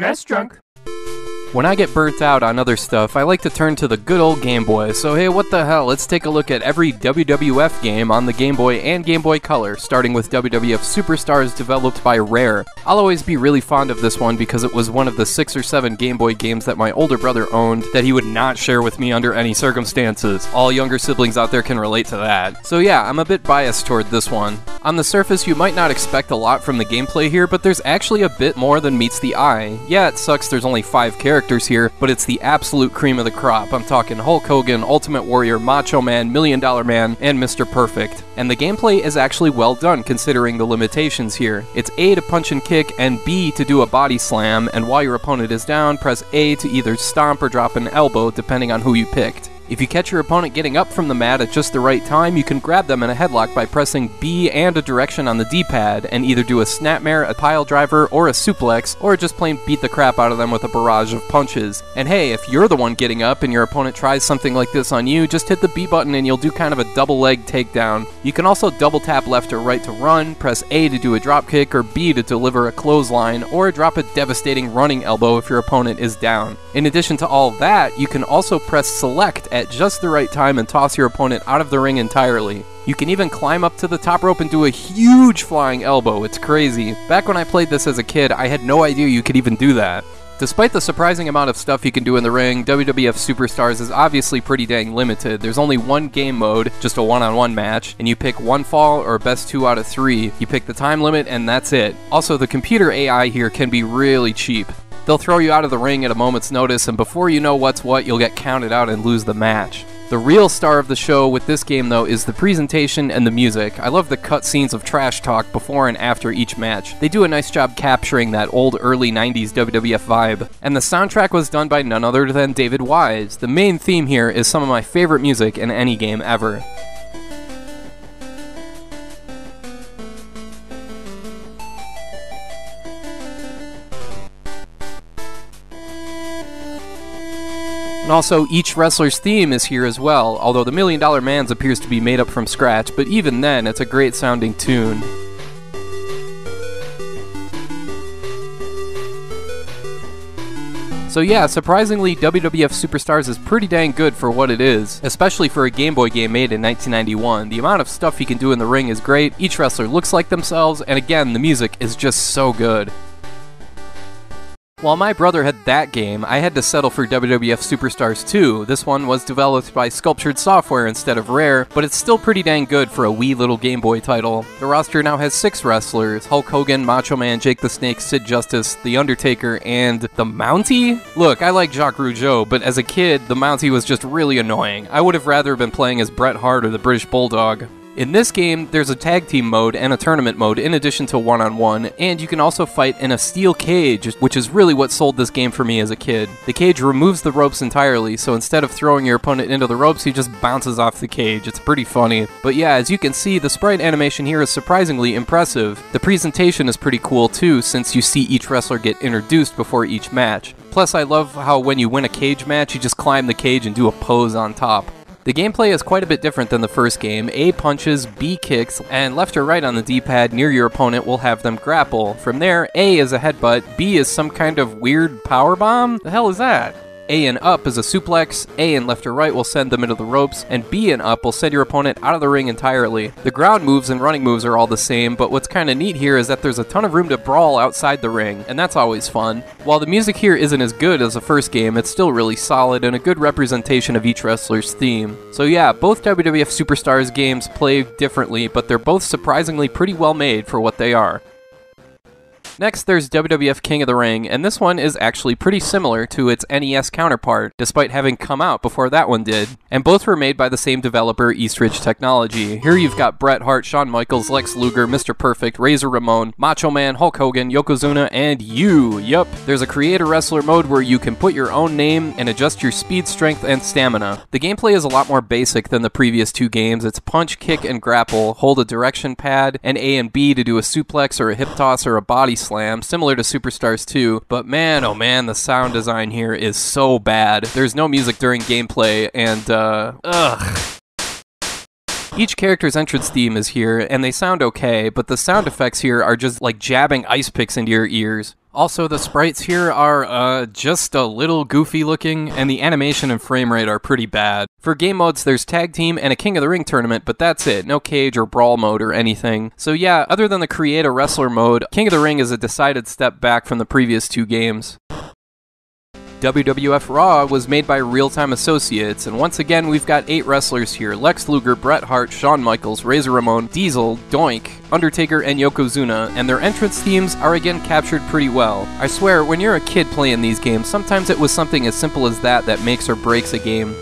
That's drunk. When I get burnt out on other stuff, I like to turn to the good old Game Boy. So hey, what the hell? Let's take a look at every WWF game on the Game Boy and Game Boy Color, starting with WWF Superstars developed by Rare. I'll always be really fond of this one because it was one of the six or seven Game Boy games that my older brother owned that he would not share with me under any circumstances. All younger siblings out there can relate to that. So yeah, I'm a bit biased toward this one. On the surface, you might not expect a lot from the gameplay here, but there's actually a bit more than meets the eye. Yeah, it sucks there's only five characters here, but it's the absolute cream of the crop. I'm talking Hulk Hogan, Ultimate Warrior, Macho Man, Million Dollar Man, and Mr. Perfect. And the gameplay is actually well done considering the limitations here. It's A to punch and kick, and B to do a body slam, and while your opponent is down, press A to either stomp or drop an elbow depending on who you picked. If you catch your opponent getting up from the mat at just the right time, you can grab them in a headlock by pressing B and a direction on the D-pad, and either do a snapmare, a pile driver, or a suplex, or just plain beat the crap out of them with a barrage of punches. And hey, if you're the one getting up and your opponent tries something like this on you, just hit the B button and you'll do kind of a double leg takedown. You can also double tap left or right to run, press A to do a drop kick, or B to deliver a clothesline, or drop a devastating running elbow if your opponent is down. In addition to all that, you can also press select at just the right time and toss your opponent out of the ring entirely. You can even climb up to the top rope and do a huge flying elbow. It's crazy. Back when I played this as a kid, I had no idea you could even do that. Despite the surprising amount of stuff you can do in the ring, WWF Superstars is obviously pretty dang limited. There's only one game mode, just a one on one match, and you pick one fall or best two out of three. You pick the time limit, and that's it. Also, the computer AI here can be really cheap. They'll throw you out of the ring at a moment's notice, and before you know what's what, you'll get counted out and lose the match. The real star of the show with this game, though, is the presentation and the music. I love the cutscenes of trash talk before and after each match. They do a nice job capturing that old early 90s WWF vibe. And the soundtrack was done by none other than David Wise. The main theme here is some of my favorite music in any game ever. Also, each wrestler's theme is here as well, although the Million Dollar Man's appears to be made up from scratch, but even then, it's a great sounding tune. So yeah, surprisingly, WWF Superstars is pretty dang good for what it is, especially for a Game Boy game made in 1991. The amount of stuff you can do in the ring is great, each wrestler looks like themselves, and again, the music is just so good. While my brother had that game, I had to settle for WWF Superstars 2. This one was developed by Sculptured Software instead of Rare, but it's still pretty dang good for a wee little Game Boy title. The roster now has six wrestlers Hulk Hogan, Macho Man, Jake the Snake, Sid Justice, The Undertaker, and the Mountie? Look, I like Jacques Rougeau, but as a kid, the Mountie was just really annoying. I would have rather been playing as Bret Hart or the British Bulldog. In this game, there's a tag team mode and a tournament mode in addition to one on one, and you can also fight in a steel cage, which is really what sold this game for me as a kid. The cage removes the ropes entirely, so instead of throwing your opponent into the ropes, he just bounces off the cage. It's pretty funny. But yeah, as you can see, the sprite animation here is surprisingly impressive. The presentation is pretty cool too, since you see each wrestler get introduced before each match. Plus, I love how when you win a cage match, you just climb the cage and do a pose on top. The gameplay is quite a bit different than the first game. A punches, B kicks, and left or right on the D-pad near your opponent will have them grapple. From there, A is a headbutt, B is some kind of weird power bomb? The hell is that? A and up is a suplex, A and left or right will send them into the ropes, and B and up will send your opponent out of the ring entirely. The ground moves and running moves are all the same, but what's kind of neat here is that there's a ton of room to brawl outside the ring, and that's always fun. While the music here isn't as good as the first game, it's still really solid and a good representation of each wrestler's theme. So yeah, both WWF Superstars games play differently, but they're both surprisingly pretty well made for what they are. Next, there's WWF King of the Ring, and this one is actually pretty similar to its NES counterpart, despite having come out before that one did. And both were made by the same developer, Eastridge Technology. Here you've got Bret Hart, Shawn Michaels, Lex Luger, Mr. Perfect, Razor Ramon, Macho Man, Hulk Hogan, Yokozuna, and you. Yup, there's a creator wrestler mode where you can put your own name and adjust your speed, strength, and stamina. The gameplay is a lot more basic than the previous two games. It's punch, kick, and grapple, hold a direction pad, and A and B to do a suplex or a hip toss or a body slam, similar to Superstars 2, but man, oh man, the sound design here is so bad. There's no music during gameplay, and, uh, ugh. Each character's entrance theme is here, and they sound okay, but the sound effects here are just like jabbing ice picks into your ears. Also, the sprites here are uh, just a little goofy looking, and the animation and frame rate are pretty bad. For game modes, there's Tag Team and a King of the Ring tournament, but that's it. No cage or brawl mode or anything. So, yeah, other than the Create a Wrestler mode, King of the Ring is a decided step back from the previous two games. WWF Raw was made by Real Time Associates, and once again, we've got eight wrestlers here Lex Luger, Bret Hart, Shawn Michaels, Razor Ramon, Diesel, Doink, Undertaker, and Yokozuna, and their entrance themes are again captured pretty well. I swear, when you're a kid playing these games, sometimes it was something as simple as that that makes or breaks a game.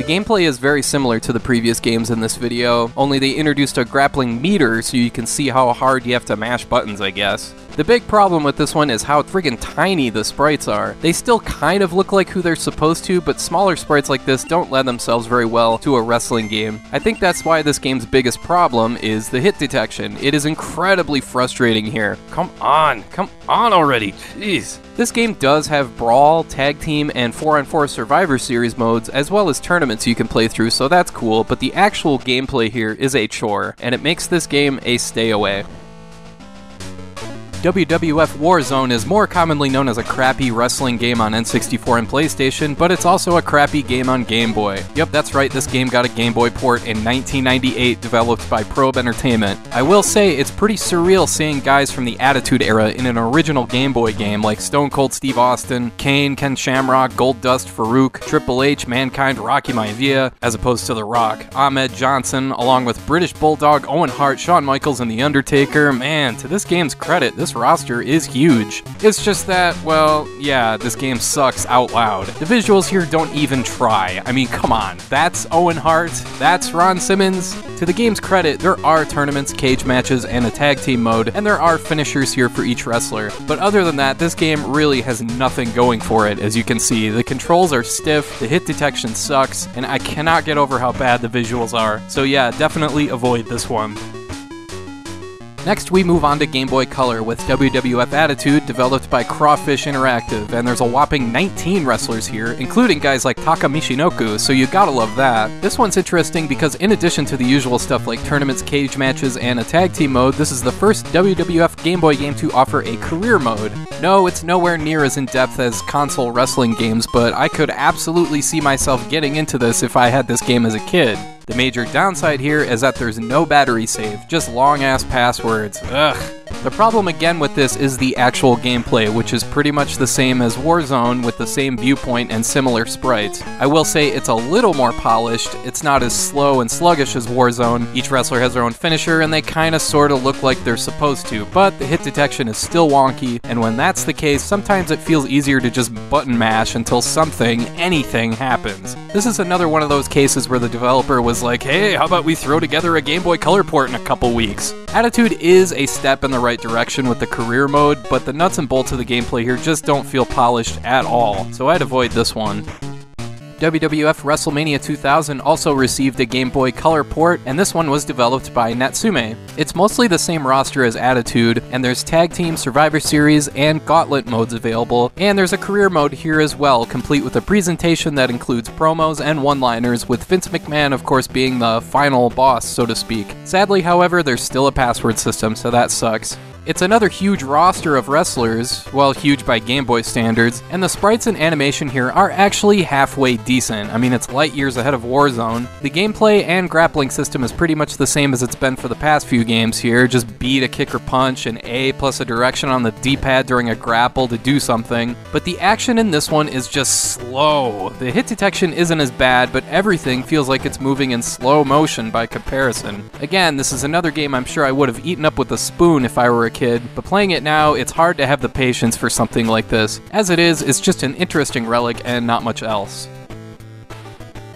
The gameplay is very similar to the previous games in this video, only they introduced a grappling meter so you can see how hard you have to mash buttons, I guess. The big problem with this one is how friggin' tiny the sprites are. They still kind of look like who they're supposed to, but smaller sprites like this don't lend themselves very well to a wrestling game. I think that's why this game's biggest problem is the hit detection. It is incredibly frustrating here. Come on, come on already, jeez. This game does have Brawl, Tag Team, and 4-on-4 Survivor Series modes, as well as tournaments you can play through, so that's cool, but the actual gameplay here is a chore, and it makes this game a stay away. WWF Warzone is more commonly known as a crappy wrestling game on N64 and PlayStation, but it's also a crappy game on Game Boy. Yep, that's right, this game got a Game Boy port in 1998 developed by Probe Entertainment. I will say, it's pretty surreal seeing guys from the Attitude Era in an original Game Boy game like Stone Cold Steve Austin, Kane, Ken Shamrock, Gold Dust, Faarooq, Triple H, Mankind, Rocky Maivia, as opposed to The Rock, Ahmed Johnson, along with British Bulldog, Owen Hart, Shawn Michaels, and The Undertaker. Man, to this game's credit, this roster is huge. It's just that, well, yeah, this game sucks out loud. The visuals here don't even try. I mean, come on. That's Owen Hart, that's Ron Simmons. To the game's credit, there are tournaments, cage matches, and a tag team mode, and there are finishers here for each wrestler. But other than that, this game really has nothing going for it, as you can see. The controls are stiff, the hit detection sucks, and I cannot get over how bad the visuals are. So yeah, definitely avoid this one. Next, we move on to Game Boy Color with WWF Attitude, developed by Crawfish Interactive, and there's a whopping 19 wrestlers here, including guys like Taka Michinoku, so you gotta love that. This one's interesting because in addition to the usual stuff like tournaments, cage matches, and a tag team mode, this is the first WWF Game Boy game to offer a career mode. No, it's nowhere near as in depth as console wrestling games, but I could absolutely see myself getting into this if I had this game as a kid. The major downside here is that there's no battery save, just long ass passwords. Ugh. The problem again with this is the actual gameplay, which is pretty much the same as Warzone with the same viewpoint and similar sprites. I will say it's a little more polished, it's not as slow and sluggish as Warzone, each wrestler has their own finisher and they kinda sorta look like they're supposed to, but the hit detection is still wonky, and when that's the case, sometimes it feels easier to just button mash until something, anything happens. This is another one of those cases where the developer was like, hey, how about we throw together a Game Boy Color port in a couple weeks? Attitude is a step in the right direction with the career mode, but the nuts and bolts of the gameplay here just don't feel polished at all, so I'd avoid this one. WWF WrestleMania 2000 also received a Game Boy Color port, and this one was developed by Natsume. It's mostly the same roster as Attitude, and there's Tag Team, Survivor Series, and Gauntlet modes available, and there's a career mode here as well, complete with a presentation that includes promos and one-liners, with Vince McMahon, of course, being the final boss, so to speak. Sadly, however, there's still a password system, so that sucks. It's another huge roster of wrestlers, well, huge by Game Boy standards, and the sprites and animation here are actually halfway decent. I mean, it's light years ahead of Warzone. The gameplay and grappling system is pretty much the same as it's been for the past few games here, just B to kick or punch, and A plus a direction on the D-pad during a grapple to do something. But the action in this one is just slow. The hit detection isn't as bad, but everything feels like it's moving in slow motion by comparison. Again, this is another game I'm sure I would have eaten up with a spoon if I were a kid, but playing it now, it's hard to have the patience for something like this. As it is, it's just an interesting relic and not much else.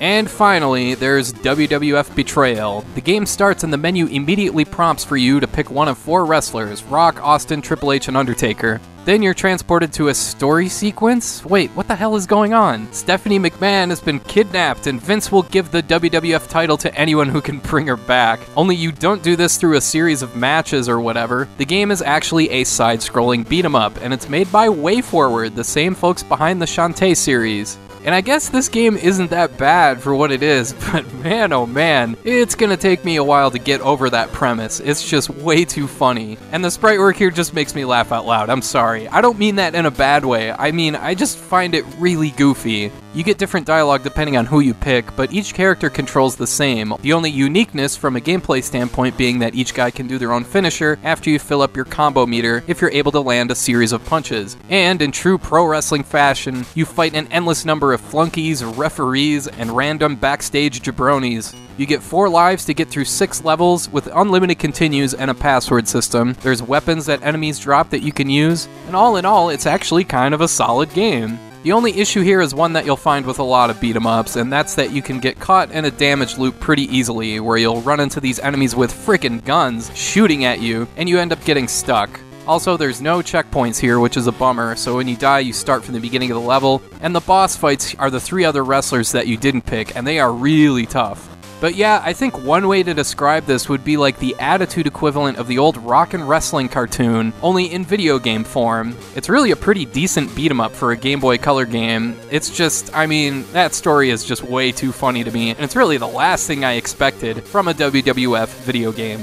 And finally, there's WWF Betrayal. The game starts and the menu immediately prompts for you to pick one of four wrestlers Rock, Austin, Triple H, and Undertaker. Then you're transported to a story sequence? Wait, what the hell is going on? Stephanie McMahon has been kidnapped, and Vince will give the WWF title to anyone who can bring her back. Only you don't do this through a series of matches or whatever. The game is actually a side scrolling beat 'em up, and it's made by WayForward, the same folks behind the Shantae series. And I guess this game isn't that bad for what it is, but man oh man, it's gonna take me a while to get over that premise. It's just way too funny. And the sprite work here just makes me laugh out loud. I'm sorry. I don't mean that in a bad way. I mean, I just find it really goofy. You get different dialogue depending on who you pick, but each character controls the same. The only uniqueness from a gameplay standpoint being that each guy can do their own finisher after you fill up your combo meter if you're able to land a series of punches. And in true pro wrestling fashion, you fight an endless of flunkies, referees, and random backstage jabronis. You get four lives to get through six levels with unlimited continues and a password system. There's weapons that enemies drop that you can use, and all in all, it's actually kind of a solid game. The only issue here is one that you'll find with a lot of beat 'em ups, and that's that you can get caught in a damage loop pretty easily, where you'll run into these enemies with frickin' guns shooting at you, and you end up getting stuck. Also, there's no checkpoints here, which is a bummer, so when you die, you start from the beginning of the level, and the boss fights are the three other wrestlers that you didn't pick, and they are really tough. But yeah, I think one way to describe this would be like the attitude equivalent of the old rock and wrestling cartoon, only in video game form. It's really a pretty decent beat 'em up for a Game Boy Color game. It's just, I mean, that story is just way too funny to me, and it's really the last thing I expected from a WWF video game.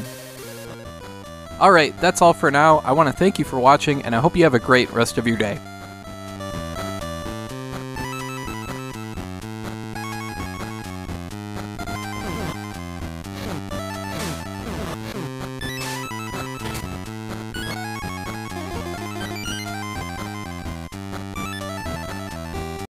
Alright, that's all for now. I want to thank you for watching, and I hope you have a great rest of your day.